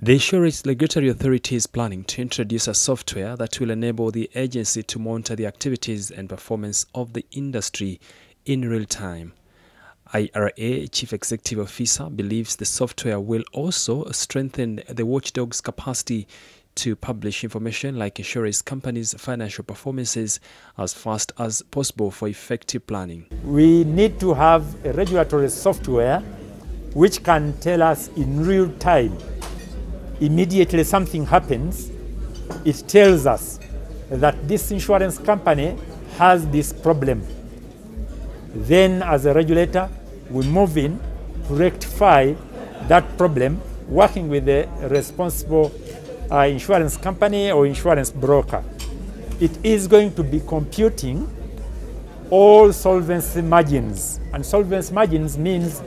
The Insurance Regulatory Authority is planning to introduce a software that will enable the agency to monitor the activities and performance of the industry in real time. IRA Chief Executive Officer believes the software will also strengthen the watchdog's capacity to publish information like insurance companies' financial performances as fast as possible for effective planning. We need to have a regulatory software which can tell us in real time immediately something happens, it tells us that this insurance company has this problem. Then, as a regulator, we move in to rectify that problem, working with the responsible uh, insurance company or insurance broker. It is going to be computing all solvency margins. And solvency margins means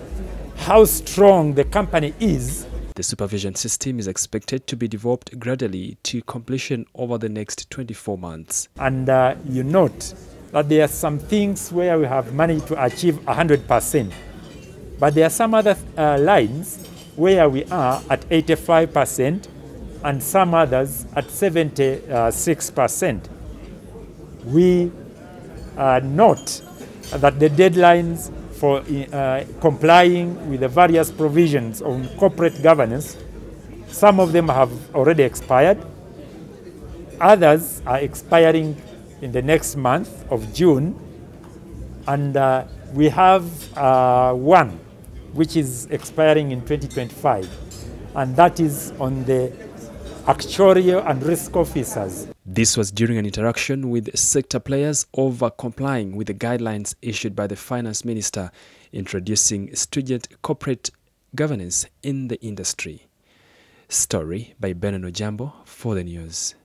how strong the company is the supervision system is expected to be developed gradually to completion over the next 24 months. And uh, you note that there are some things where we have managed to achieve 100%, but there are some other uh, lines where we are at 85% and some others at 76%. We uh, note that the deadlines for uh, complying with the various provisions on corporate governance. Some of them have already expired. Others are expiring in the next month of June. And uh, we have uh, one which is expiring in 2025, and that is on the actuarial and risk officers. This was during an interaction with sector players over complying with the guidelines issued by the finance minister introducing stringent corporate governance in the industry. Story by Benon Ojambo for the news.